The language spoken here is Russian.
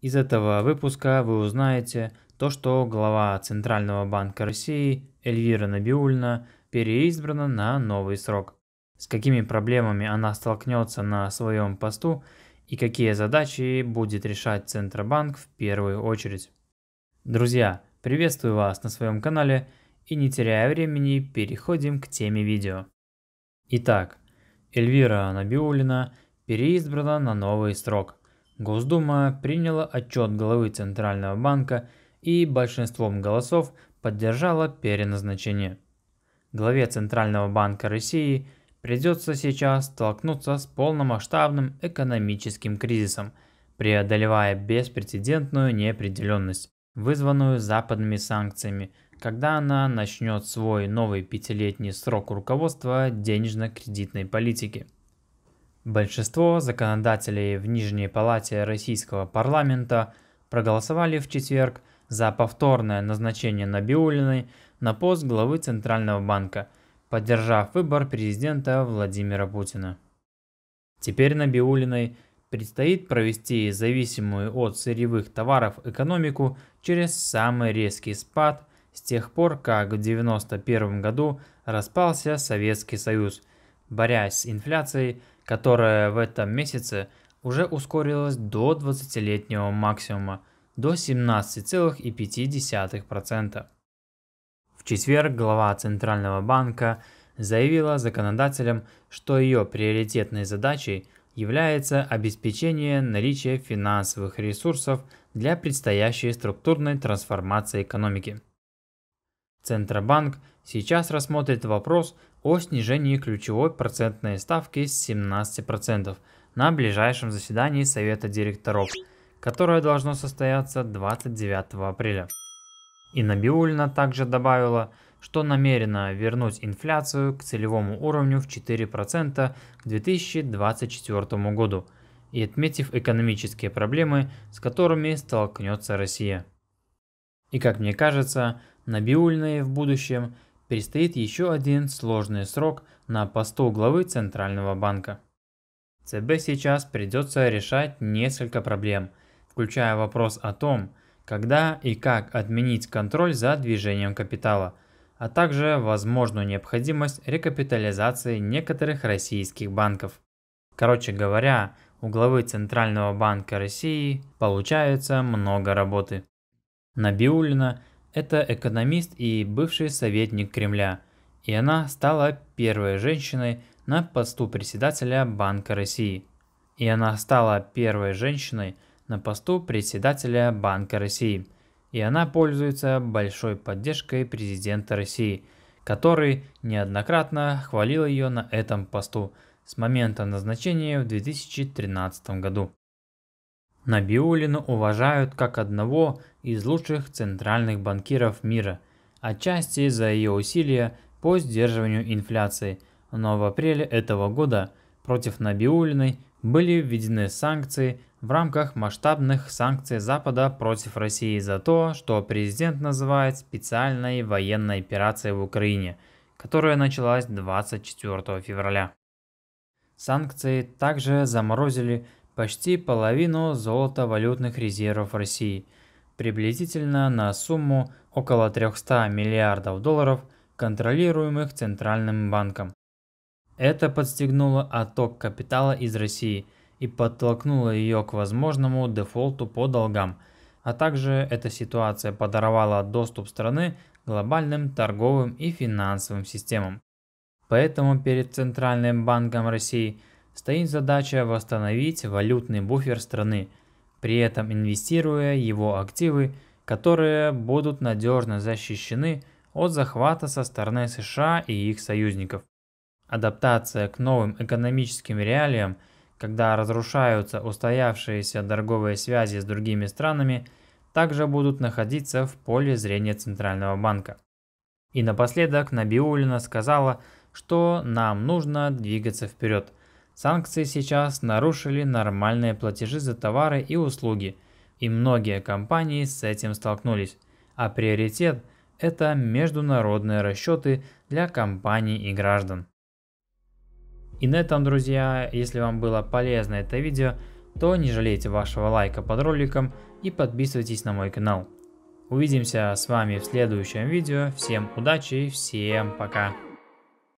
Из этого выпуска вы узнаете то, что глава Центрального банка России Эльвира Набиульна переизбрана на новый срок. С какими проблемами она столкнется на своем посту и какие задачи будет решать Центробанк в первую очередь. Друзья, приветствую вас на своем канале и не теряя времени, переходим к теме видео. Итак, Эльвира Набиулина переизбрана на новый срок. Госдума приняла отчет главы Центрального банка и большинством голосов поддержала переназначение. Главе Центрального банка России придется сейчас столкнуться с полномасштабным экономическим кризисом, преодолевая беспрецедентную неопределенность, вызванную западными санкциями, когда она начнет свой новый пятилетний срок руководства денежно-кредитной политики. Большинство законодателей в Нижней Палате Российского парламента проголосовали в четверг за повторное назначение Набиулиной на пост главы Центрального банка, поддержав выбор президента Владимира Путина. Теперь Набиулиной предстоит провести зависимую от сырьевых товаров экономику через самый резкий спад с тех пор, как в 1991 году распался Советский Союз, борясь с инфляцией которая в этом месяце уже ускорилась до 20-летнего максимума, до 17,5%. В четверг глава Центрального банка заявила законодателям, что ее приоритетной задачей является обеспечение наличия финансовых ресурсов для предстоящей структурной трансформации экономики. Центробанк сейчас рассмотрит вопрос о снижении ключевой процентной ставки с 17% на ближайшем заседании Совета директоров, которое должно состояться 29 апреля. И Набиулина также добавила, что намерена вернуть инфляцию к целевому уровню в 4% к 2024 году и отметив экономические проблемы, с которыми столкнется Россия. И как мне кажется, Набиульной в будущем – предстоит еще один сложный срок на посту главы Центрального банка. ЦБ сейчас придется решать несколько проблем, включая вопрос о том, когда и как отменить контроль за движением капитала, а также возможную необходимость рекапитализации некоторых российских банков. Короче говоря, у главы Центрального банка России получается много работы. Набиулина это экономист и бывший советник Кремля, и она стала первой женщиной на посту председателя Банка России. И она стала первой женщиной на посту председателя Банка России. И она пользуется большой поддержкой президента России, который неоднократно хвалил ее на этом посту с момента назначения в 2013 году. Набиулину уважают как одного из лучших центральных банкиров мира, отчасти за ее усилия по сдерживанию инфляции, но в апреле этого года против Набиулиной были введены санкции в рамках масштабных санкций Запада против России за то, что президент называет специальной военной операцией в Украине, которая началась 24 февраля. Санкции также заморозили почти половину золотовалютных резервов России, приблизительно на сумму около 300 миллиардов долларов, контролируемых Центральным банком. Это подстегнуло отток капитала из России и подтолкнуло ее к возможному дефолту по долгам, а также эта ситуация подорвала доступ страны глобальным торговым и финансовым системам. Поэтому перед Центральным банком России – стоит задача восстановить валютный буфер страны, при этом инвестируя его активы, которые будут надежно защищены от захвата со стороны США и их союзников. Адаптация к новым экономическим реалиям, когда разрушаются устоявшиеся торговые связи с другими странами, также будут находиться в поле зрения Центрального банка. И напоследок Набиулина сказала, что нам нужно двигаться вперед – Санкции сейчас нарушили нормальные платежи за товары и услуги, и многие компании с этим столкнулись, а приоритет – это международные расчеты для компаний и граждан. И на этом, друзья, если вам было полезно это видео, то не жалейте вашего лайка под роликом и подписывайтесь на мой канал. Увидимся с вами в следующем видео. Всем удачи всем пока.